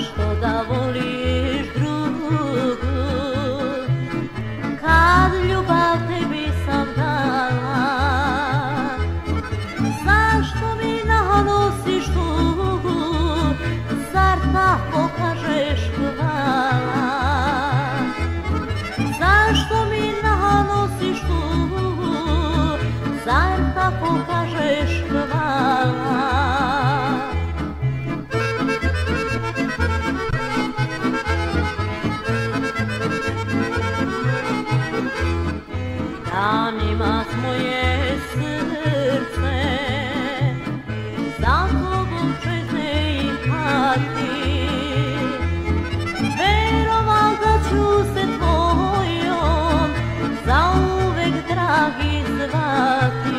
что довольно. trzymasz moje serce Za tobą przeżyj partii Twoją, zaułek dragi zwati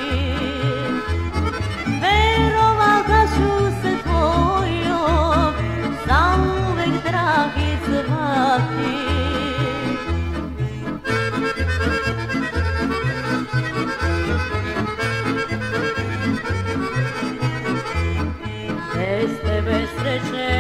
Jestem bezstreczny.